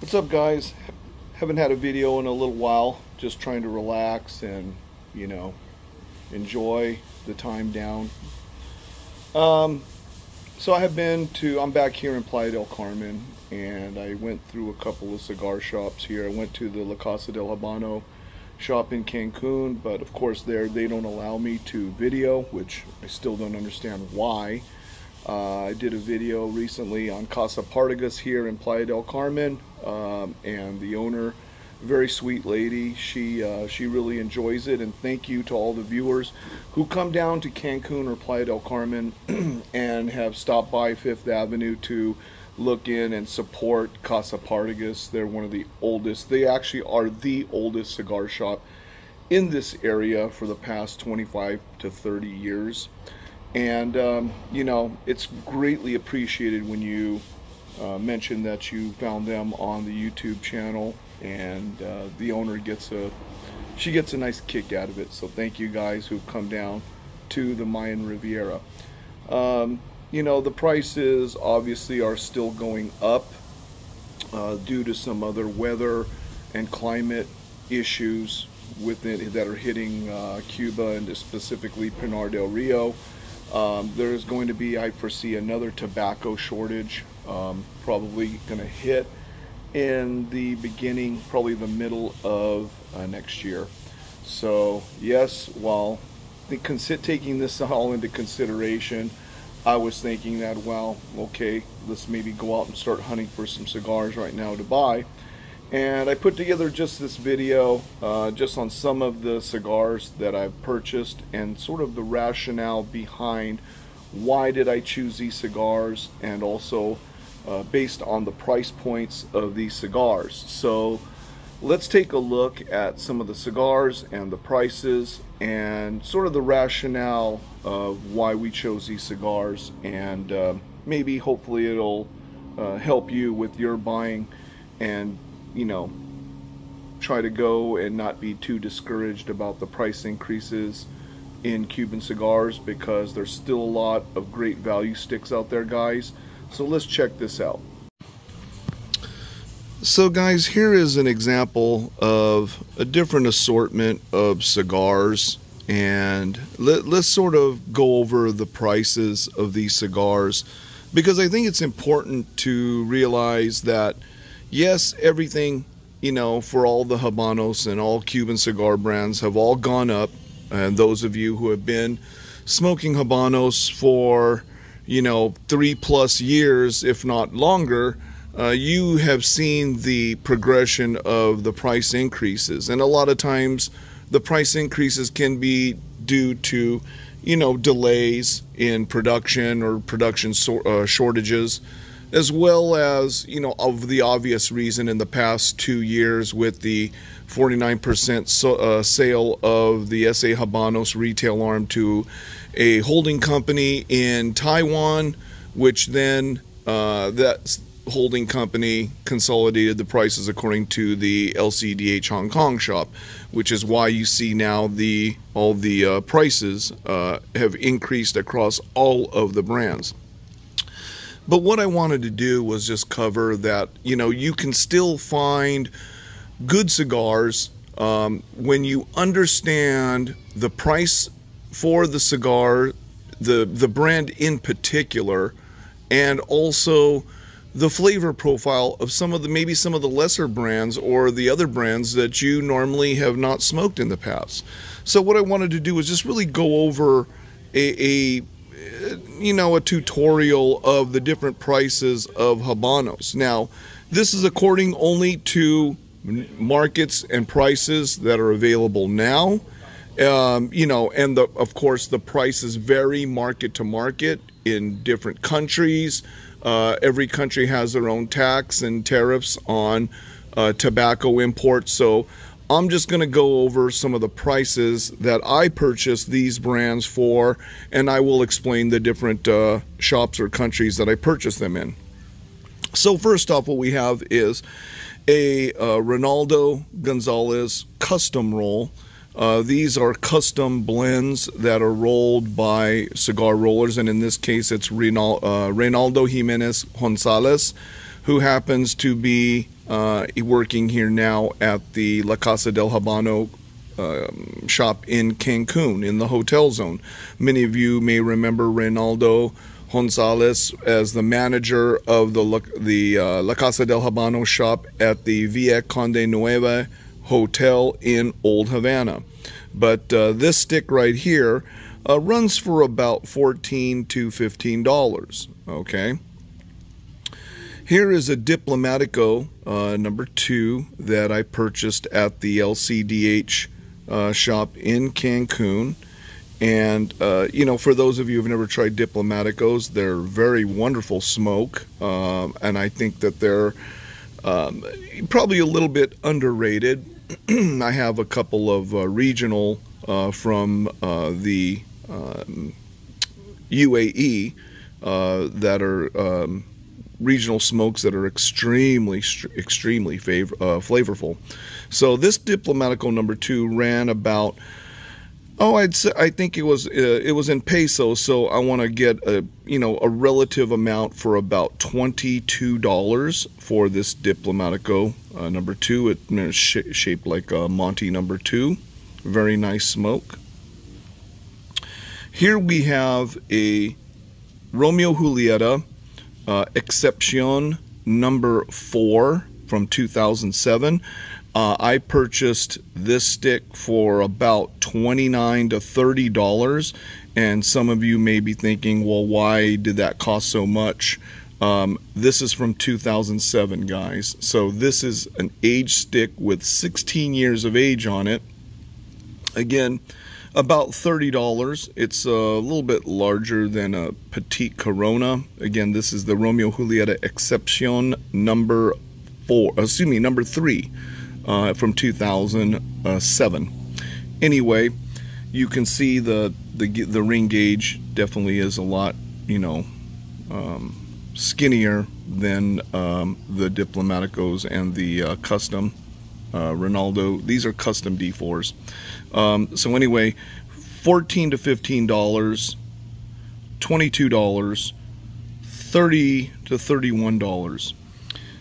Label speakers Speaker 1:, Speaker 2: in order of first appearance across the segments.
Speaker 1: What's up guys? Haven't had a video in a little while. Just trying to relax and, you know, enjoy the time down. Um, so I have been to, I'm back here in Playa del Carmen and I went through a couple of cigar shops here. I went to the La Casa del Habano shop in Cancun, but of course there they don't allow me to video, which I still don't understand why. Uh, I did a video recently on Casa Partagas here in Playa del Carmen, um, and the owner, very sweet lady, she uh, she really enjoys it. And thank you to all the viewers who come down to Cancun or Playa del Carmen and have stopped by Fifth Avenue to look in and support Casa Partagas. They're one of the oldest. They actually are the oldest cigar shop in this area for the past 25 to 30 years and um, you know it's greatly appreciated when you uh, mention that you found them on the YouTube channel and uh, the owner gets a she gets a nice kick out of it. So thank you guys who've come down to the Mayan Riviera. Um, you know the prices obviously are still going up uh, due to some other weather and climate issues within that are hitting uh, Cuba and specifically Pinar del Rio um, there's going to be, I foresee, another tobacco shortage, um, probably going to hit in the beginning, probably the middle of uh, next year. So, yes, while the, taking this all into consideration, I was thinking that, well, okay, let's maybe go out and start hunting for some cigars right now to buy and I put together just this video uh, just on some of the cigars that I've purchased and sort of the rationale behind why did I choose these cigars and also uh, based on the price points of these cigars. So let's take a look at some of the cigars and the prices and sort of the rationale of why we chose these cigars and uh, maybe hopefully it'll uh, help you with your buying and you know, try to go and not be too discouraged about the price increases in Cuban cigars because there's still a lot of great value sticks out there, guys. So let's check this out. So guys, here is an example of a different assortment of cigars and let, us sort of go over the prices of these cigars because I think it's important to realize that yes, everything, you know, for all the Habanos and all Cuban cigar brands have all gone up. And those of you who have been smoking Habanos for, you know, three plus years, if not longer, uh, you have seen the progression of the price increases. And a lot of times the price increases can be due to, you know, delays in production or production so uh, shortages as well as, you know, of the obvious reason in the past two years with the 49% so, uh, sale of the SA Habanos retail arm to a holding company in Taiwan, which then uh, that holding company consolidated the prices according to the LCDH Hong Kong shop, which is why you see now the all the uh, prices uh, have increased across all of the brands. But what I wanted to do was just cover that, you know, you can still find good cigars um, when you understand the price for the cigar, the, the brand in particular, and also the flavor profile of some of the maybe some of the lesser brands or the other brands that you normally have not smoked in the past. So what I wanted to do was just really go over a, a you know, a tutorial of the different prices of Habanos. Now, this is according only to markets and prices that are available now. Um, you know, and the, of course, the prices vary market to market in different countries. Uh, every country has their own tax and tariffs on uh, tobacco imports. So I'm just going to go over some of the prices that I purchased these brands for, and I will explain the different uh, shops or countries that I purchased them in. So first off, what we have is a uh, Reynaldo Gonzalez custom roll. Uh, these are custom blends that are rolled by cigar rollers, and in this case, it's Reynal uh, Reynaldo Jimenez Gonzalez, who happens to be uh, working here now at the La Casa del Habano um, shop in Cancun in the hotel zone. Many of you may remember Reynaldo Gonzalez as the manager of the the uh, La Casa del Habano shop at the Via Conde Nueva Hotel in Old Havana. But uh, this stick right here uh, runs for about 14 to 15 dollars. Okay. Here is a Diplomatico uh, number two that I purchased at the LCDH uh, shop in Cancun. And, uh, you know, for those of you who've never tried Diplomaticos, they're very wonderful smoke. Um, and I think that they're um, probably a little bit underrated. I have a couple of uh, regional uh, from the um, UAE that are um, regional smokes that are extremely, extremely favor, uh, flavorful. So this Diplomatico number two ran about. Oh, I'd say I think it was uh, it was in pesos, so I want to get a you know a relative amount for about twenty two dollars for this Diplomatico uh, number two. It, it's sh shaped like a Monty number two, very nice smoke. Here we have a Romeo Julieta uh, Exception number four from 2007. Uh, I purchased this stick for about 29 to 30 dollars and some of you may be thinking well why did that cost so much? Um, this is from 2007 guys. So this is an age stick with 16 years of age on it. Again about $30. It's a little bit larger than a Petite Corona. Again, this is the Romeo Julieta Exception number four, excuse me, number three uh, from 2007. Anyway, you can see the, the, the ring gauge definitely is a lot, you know, um, skinnier than um, the Diplomaticos and the uh, custom uh, Reynaldo. These are custom D4s. Um, so anyway, 14 to 15 dollars, 22 dollars, 30 to 31 dollars.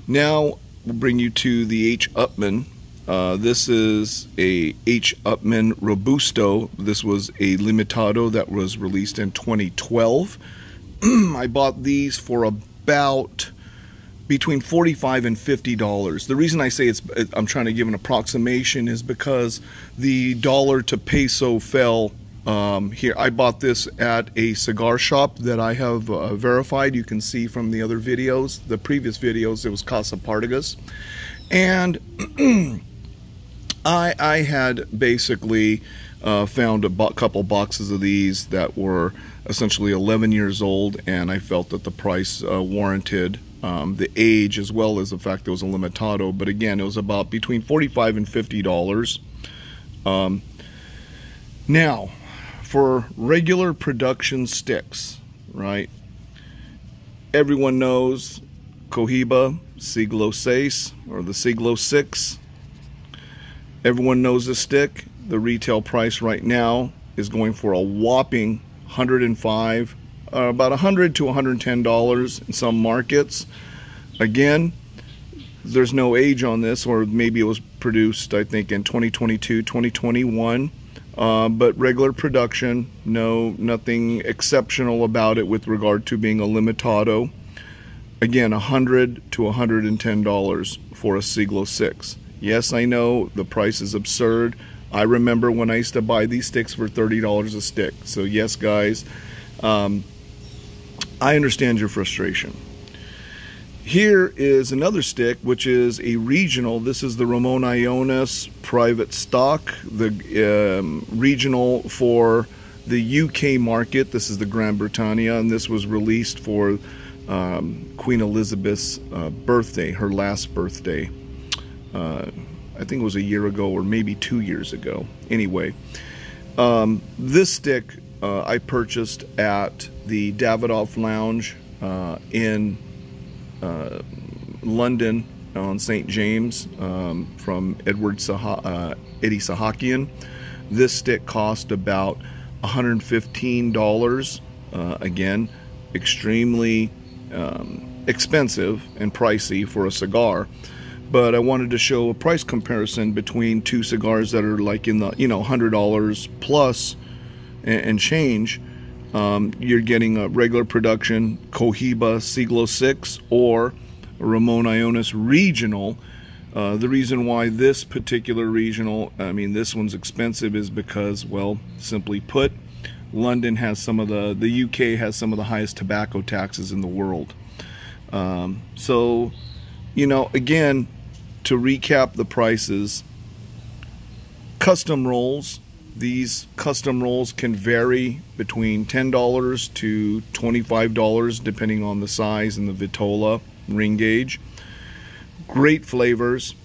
Speaker 1: Now we'll bring you to the H. Upmann. Uh, this is a H. Upmann Robusto. This was a limitado that was released in 2012. I bought these for about between 45 and 50 dollars. The reason i say it's i'm trying to give an approximation is because the dollar to peso fell um, here. I bought this at a cigar shop that i have uh, verified. You can see from the other videos the previous videos it was casa partagas and i i had basically uh, found a bo couple boxes of these that were essentially 11 years old and i felt that the price uh, warranted um, the age as well as the fact it was a limitado. But again, it was about between 45 and 50 dollars. Um, now, for regular production sticks, right? Everyone knows Cohiba Siglo 6 or the Siglo 6. Everyone knows the stick. The retail price right now is going for a whopping 105 uh, about 100 to 110 dollars in some markets. Again, there's no age on this, or maybe it was produced, I think, in 2022, 2021. Uh, but regular production, no, nothing exceptional about it with regard to being a limitado. Again, 100 to 110 dollars for a Siglo 6. Yes, I know the price is absurd. I remember when I used to buy these sticks for $30 a stick. So yes, guys, um, I understand your frustration. Here is another stick, which is a regional. This is the Ramon Allones private stock, the um, regional for the UK market. This is the Grand Britannia, and this was released for um, Queen Elizabeth's uh, birthday, her last birthday. Uh, I think it was a year ago or maybe two years ago. Anyway, um, this stick uh, I purchased at the Davidoff Lounge uh, in uh, London on St. James um, from Edward Saha uh, Eddie Sahakian. This stick cost about $115. Uh, again, extremely um, expensive and pricey for a cigar. but I wanted to show a price comparison between two cigars that are like in the you know hundred dollars plus and, and change. Um, you're getting a regular production Cohiba Siglo 6 or Ramon Allones Regional. Uh, the reason why this particular regional, I mean, this one's expensive is because, well, simply put, London has some of the, the UK has some of the highest tobacco taxes in the world. Um, so, you know, again, to recap the prices, custom rolls, these custom rolls can vary between $10 to $25 depending on the size and the Vitola ring gauge. Great flavors.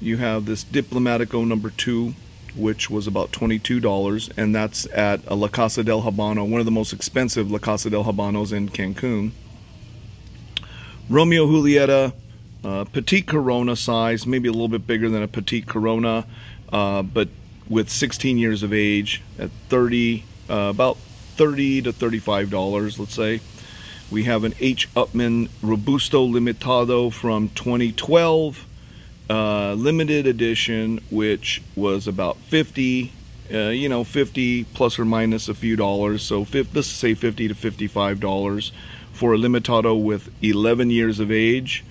Speaker 1: You have this Diplomatico number two, which was about $22, and that's at a La Casa del Habano, one of the most expensive La Casa del Habanos in Cancun. Romeo Julieta, uh, petite Corona size, maybe a little bit bigger than a petite Corona, uh, but with 16 years of age at 30, uh, about 30 to 35 dollars, let's say. We have an H. Upmann Robusto Limitado from 2012, uh, limited edition, which was about 50, uh, you know, 50 plus or minus a few dollars. So let's say 50 to 55 dollars for a Limitado with 11 years of age.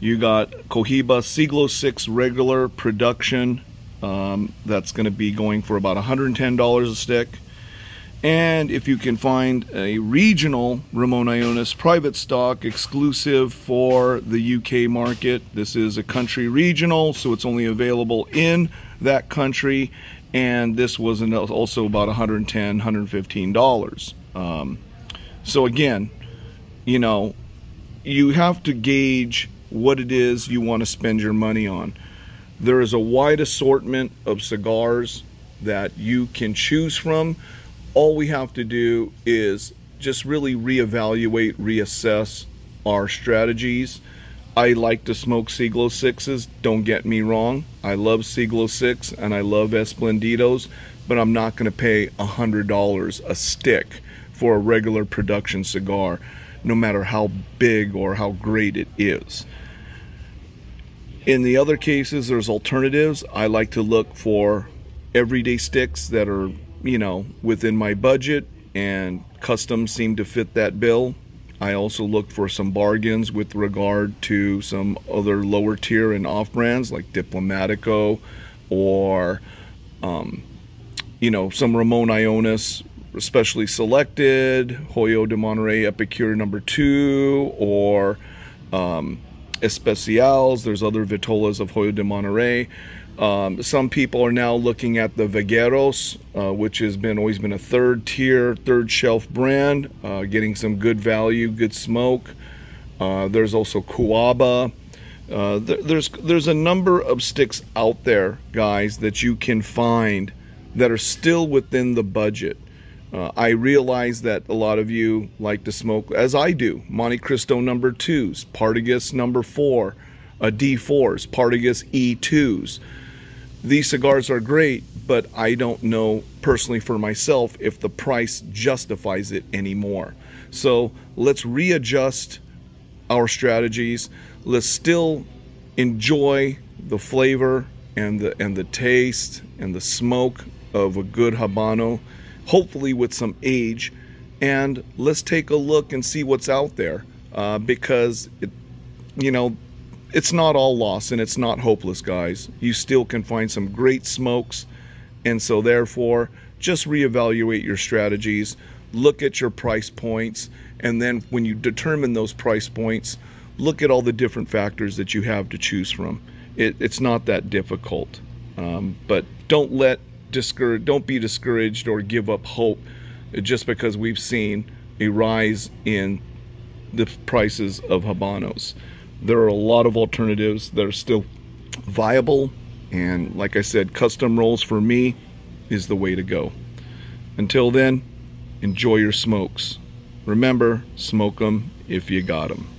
Speaker 1: You got Cohiba Siglo 6 regular production. Um, that's going to be going for about $110 a stick. And if you can find a regional Ramon Allones private stock exclusive for the UK market, this is a country regional, so it's only available in that country. And this was also about $110, $115. Um, so again, you know, you have to gauge what it is you want to spend your money on. There is a wide assortment of cigars that you can choose from all we have to do is just really reevaluate, reassess our strategies. I like to smoke Siglo 6s, don't get me wrong. I love Siglo 6 and I love Esplendidos, but I'm not going to pay $100 a stick for a regular production cigar, no matter how big or how great it is. In the other cases, there's alternatives. I like to look for everyday sticks that are you know, within my budget and customs seem to fit that bill. I also look for some bargains with regard to some other lower tier and off brands like Diplomatico or, um, you know, some Ramon Allones, especially selected, Hoyo de Monterrey Epicure number two, or um, Especials. There's other Vitolas of Hoyo de Monterrey. Um, some people are now looking at the Vegueros, uh, which has been always been a third tier, third shelf brand, uh, getting some good value, good smoke. Uh, there's also Cuaba. Uh, th there's there's a number of sticks out there, guys, that you can find that are still within the budget. Uh, I realize that a lot of you like to smoke, as I do, Montecristo number twos, Partagas number four, uh, D4s, Partagas E2s these cigars are great, but I don't know personally for myself if the price justifies it anymore. So let's readjust our strategies. Let's still enjoy the flavor and the and the taste and the smoke of a good habano, hopefully with some age. And let's take a look and see what's out there uh, because it, you know, it's not all lost and it's not hopeless, guys. You still can find some great smokes. And so, therefore, just reevaluate your strategies, look at your price points, and then when you determine those price points, look at all the different factors that you have to choose from. It, it's not that difficult. Um, but don't let discourage, don't be discouraged or give up hope uh, just because we've seen a rise in the prices of Habanos. There are a lot of alternatives that are still viable and like I said custom rolls for me is the way to go. Until then enjoy your smokes. Remember smoke them if you got them